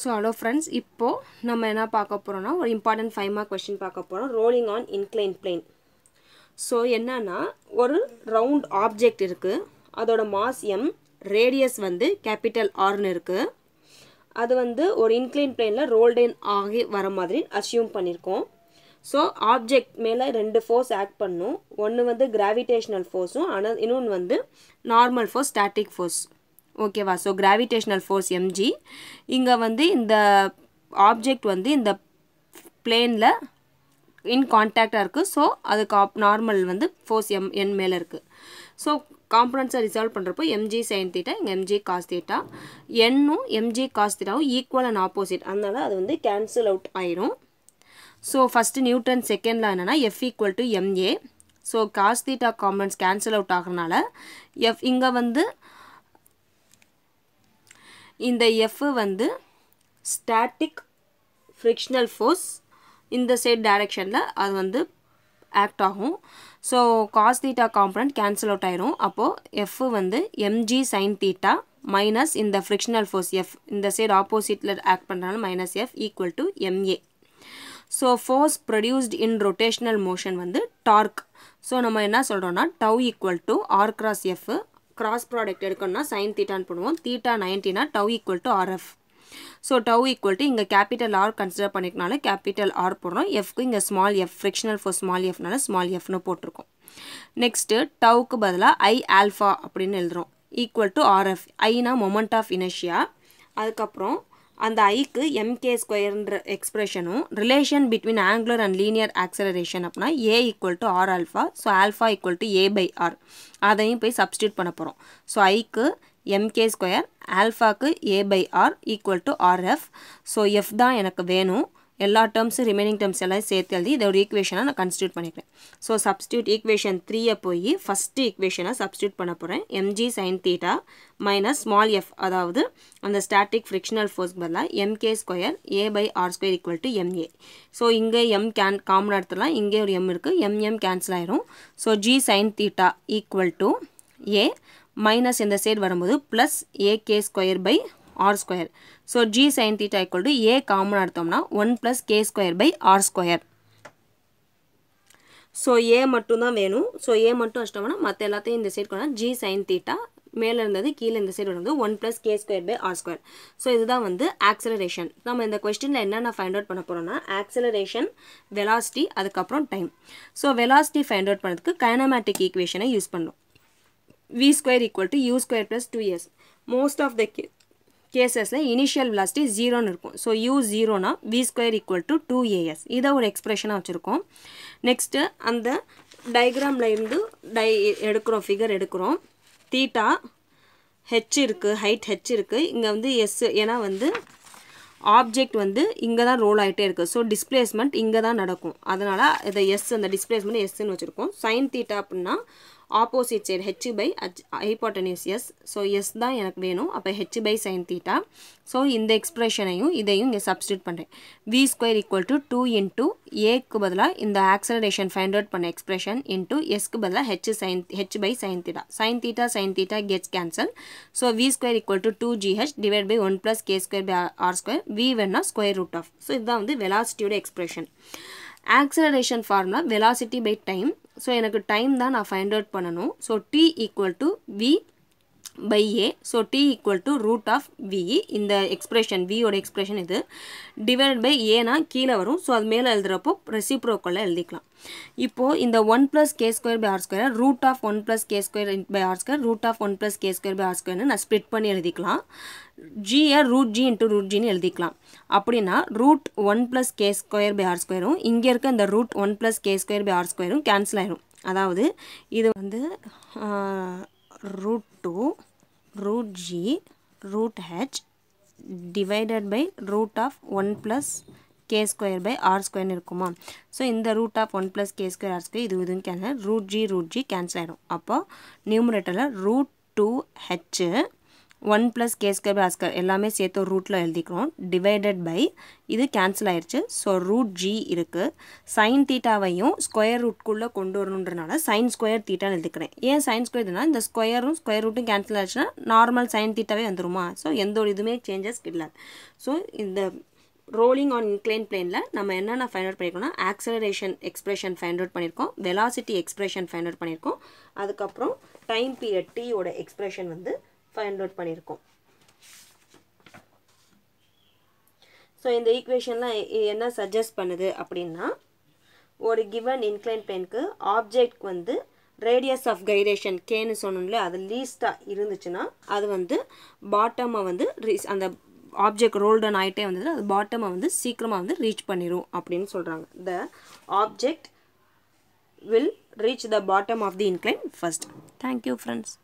So hello friends இப்போது நம்ம என்ன பார்க்க போகிறோம்னா ஒரு இம்பார்ட்டன்ட் ஃபைவ் மார்க் கொஸ்டின் பார்க்க போகிறோம் rolling on incline plane so என்னன்னா ஒரு ரவுண்ட் ஆப்ஜெக்ட் இருக்குது அதோட மாஸ் எம் ரேடியஸ் வந்து கேபிட்டல் ஆர்னு இருக்குது அது வந்து ஒரு இன்க்ளைன் பிளேனில் ரோல்டேன் ஆகி வர மாதிரி அசியூம் பண்ணியிருக்கோம் ஸோ ஆப்ஜெக்ட் மேலே ரெண்டு ஃபோர்ஸ் ஆக்ட் பண்ணும். ஒன்று வந்து கிராவிடேஷ்னல் ஃபோர்ஸும் ஆனால் இன்னொன்று வந்து நார்மல் ஃபோர்ஸ் ஸ்டாட்டிக் ஃபோர்ஸ் ஓகேவா? ஸோ கிராவிடேஷ்னல் ஃபோர்ஸ் எம்ஜி இங்கே வந்து இந்த ஆப்ஜெக்ட் வந்து இந்த பிளேனில் இன் கான்டாக்டாக இருக்குது ஸோ அதுக்கு ஆப் நார்மல் வந்து ஃபோர்ஸ் எம் என் மேலே இருக்குது ஸோ காம்பனன்ஸை ரிசால்வ் பண்ணுறப்போ எம்ஜி சைன் தீட்டா இங்கே எம்ஜி காஸ் தீட்டா என்னும் எம்ஜி காஸ் தீட்டாவும் ஈக்குவல் அண்ட் ஆப்போசிட் அதனால் அது வந்து கேன்சல் அவுட் ஆயிரும். ஸோ ஃபஸ்ட்டு நியூட்டன் செகண்டில் என்னென்னா F equal to MA so cos theta components cancel out ஆகிறனால F இங்கே வந்து இந்த எஃப் வந்து ஸ்டாட்டிக் ஃப்ரிக்ஷனல் ஃபோர்ஸ் இந்த சைட் டைரெக்ஷனில் அது வந்து ஆக்ட் ஆகும். So cos theta component cancel out ஆயிரும். அப்போது எஃப் வந்து எம்ஜி சைன் தீட்டா மைனஸ் இந்த ஃப்ரிக்ஷனல் ஃபோர்ஸ் எஃப் இந்த சைடு ஆப்போசிட்டில் ஆக்ட் பண்ணுறனால minus F equal to MA so force produced in rotational motion வந்து டார்க் ஸோ நம்ம என்ன சொல்கிறோன்னா tau equal to R cross F cross product எடுக்கணும்னா சைன் தீட்டான்னு பண்ணுவோம். Theta நைன்ட்டினா tau equal to RF so tau equal to இங்கே capital R consider பண்ணிக்கனால capital R போடுறோம். எஃப்க்கு இங்கே small F frictional force small எஃப்னால small எஃப்னு போட்டிருக்கோம். நெக்ஸ்ட்டு டவுக்கு பதிலாக ஐ ஆல்ஃபா அப்படின்னு எழுதுகிறோம் ஈக்குவல் டு ஆர்எஃப் ஐனா மொமெண்ட் ஆஃப் இனர்ஷியா அதுக்கப்புறம் அந்த ஐக்கு எம்கே ஸ்கொயர்ன்ற எக்ஸ்பிரஷனும் relation between angular and linear acceleration அப்படின்னா A equal to R alpha so alpha equal to A by R அதையும் போய் சப்ஸ்டியூட் பண்ண போகிறோம் ஸோ ஐக்கு MK square ஆல்ஃபாக்கு A by R equal to RF so F தான் எனக்கு வேணும். எல்லா டேர்ம்ஸும் ரிமைனிங் டேர்ம்ஸ் எல்லாம் சேர்த்து எழுதி இதோட ஈக்குவேஷனாக நான் கன்ஸ்டியூட் பண்ணிக்கிறேன் ஸோ சப்ஸ்டியூட் ஈக்குவேஷன் த்ரீயை போய் ஃபஸ்ட்டு ஈக்குவேஷனை சப்ஸ்டியூட் பண்ண போகிறேன் MG sine theta minus small F அதாவது அந்த ஸ்டாட்டிக் ஃப்ரிக்ஷனல் ஃபோர்ஸ் பதிலாக MK square A by R square equal to MA so இங்கே எம் கேன் காமன் எடுத்துலாம் இங்கே ஒரு எம் இருக்குது எம்எம் கேன்சல் ஆயிரும். So G sine theta equal to A minus இந்த சைடு வரும்போது plus AK square by R square so G sine theta equal to A common எடுத்தோம்னா one plus K square by R square so A மட்டும் தான் வேணும். So A மட்டும் வச்சிட்டோம்னா மற்ற எல்லாத்தையும் இந்த சைடு கொண்டா ஜி சைன் தீட்டா மேலே இருந்தது கீழே இந்த சைடு வந்து one plus K square by R square so இதுதான் வந்து ஆக்சலரேஷன் நம்ம இந்த கொஸ்டினில் என்னென்ன ஃபைண்ட் அவுட் பண்ண போகிறோம்னா ஆக்சலரேஷன் வெலாசிட்டி அதுக்கப்புறம் time so velocity find out பண்ணுறதுக்கு கைனமேட்டிக் ஈக்குவேஷனை யூஸ் பண்ணோம் v square equal to u square plus 2s most of the கேசஸில் இனிஷியல் வெலாசிட்டி ஜீரோன்னு இருக்கும். So U ஜீரோனா V square equal to two AS இதை ஒரு எக்ஸ்ப்ரெஷனாக வச்சுருக்கோம். நெக்ஸ்ட்டு அந்த டயக்ராமில் இருந்து டை எடுக்கிறோம் ஃபிகர் எடுக்கிறோம். தீட்டா ஹெச் இருக்குது ஹைட் ஹெச் இருக்குது இங்கே வந்து எஸ் ஏன்னா வந்து ஆப்ஜெக்ட் வந்து இங்கே தான் ரோல் ஆகிட்டே இருக்குது ஸோ டிஸ்பிளேஸ்மெண்ட் இங்கே தான் நடக்கும். அதனால் இதை எஸ் அந்த டிஸ்பிளேஸ்மெண்ட் எஸ்ன்னு வச்சுருக்கோம். சைன் தீட்டா அப்படின்னா opposite side H by H hypotenuse S so S தான் எனக்கு வேணும். அப்போ H by sine theta so இந்த எக்ஸ்ப்ரெஷனையும் இதையும் இங்கே சப்ஸ்டியூட் பண்ணுறேன் V square equal to two into ஏக்கு பதிலாக இந்த ஆக்சலரேஷன் ஃபைண்ட் அவுட் பண்ண எக்ஸ்பிரஷன் இன்ட்டு எஸ்க்கு பதிலாக H sine H by sine theta sine theta sine theta gets cancel so V square equal to two gH divide by one plus K square by R square V வேணா square root of so இதுதான் வந்து வெலாசிட்டியோட expression acceleration formula velocity by time so எனக்கு time தான் நான் find out பண்ணணும். So T equal to V by A so T equal to root of விஇ இந்த expression வியோட expression இது. டிவைட் பை ஏனா கீழே வரும். ஸோ அது மேலே எழுதுகிறப்போ ரெசிப்ரோக்கலில் எழுதிக்கலாம். இப்போது இந்த one plus K square by R square root of one plus K square by R square root of one plus K square by R ஸ்கொயர்னு நான் ஸ்ப்ளிட் பண்ணி எழுதிக்கலாம். ஜியை ரூட் ஜி இன்ட்டு ரூட் ஜின்னு எழுதிக்கலாம். அப்படின்னா root one plus K square by R ஸ்கொயரும் இங்கே இருக்க இந்த root one plus K square by R ஸ்கொயரும் cancel ஆயிரும். அதாவது இது வந்து root two root g root H divided by root of one plus K square by R ஸ்கொயர்னு இருக்குமா so இந்த root of one plus K square R square இது இதுவும் cancel root G root G cancel ஆகிடும் அப்போ numeratorல root two H one plus K square by Oscar எல்லாமே சேர்த்து ரூட்டில் எழுதிக்கிறோம். டிவைடட் பை இது கேன்சல் ஆயிடுச்சு ஸோ ரூட் ஜி இருக்குது சைன் தீட்டாவையும் ஸ்கொயர் ரூட்குள்ளே கொண்டு வரணுன்றனால சைன் ஸ்கொயர் தீட்டான்னு எழுதிக்கிறேன். ஏன் சைன் ஸ்கொயர்னா இந்த ஸ்கொயரும் ஸ்கொயர் ரூட்டும் கேன்சல் ஆயிடுச்சுன்னா நார்மல் சைன் தீட்டாவே வந்துருமா? ஸோ எந்த ஒரு இதுவுமே சேஞ்சஸ் இல்லை. ஸோ இந்த ரோலிங் ஆன் இன்க்ளைன் பிளேனில் நம்ம என்னென்ன ஃபைண்ட் அவுட் பண்ணியிருக்கோம்னா ஆக்சலரேஷன் எக்ஸ்பிரஷன் ஃபைண்ட் அவுட் பண்ணியிருக்கோம் வெலாசிட்டி எக்ஸ்பிரஷன் ஃபைண்ட் அவுட் பண்ணியிருக்கோம் அதுக்கப்புறம் டைம் பீரியட் டீயோட எக்ஸ்பிரஷன் வந்து ஃபைண்ட் அவுட் பண்ணியிருக்கோம். ஸோ இந்த ஈக்குவேஷன்லாம் என்ன சஜஸ்ட் பண்ணுது அப்படின்னா ஒரு கிவன் இன்க்ளைன் பிளேனுக்கு ஆப்ஜெக்ட் வந்து ரேடியஸ் ஆஃப் கைரேஷன் கேன்னு சொன்னோம்ல அது லீஸ்ட்டாக இருந்துச்சுன்னா அது வந்து பாட்டமை வந்து ரீச் அந்த ஆப்ஜெக்ட் ரோல் ரோல்டன் ஆகிட்டே வந்தது அது பாட்டமை வந்து சீக்கிரமாக வந்து ரீச் பண்ணிடும் அப்படின்னு சொல்கிறாங்க the object will reach the bottom of the incline first thank you friends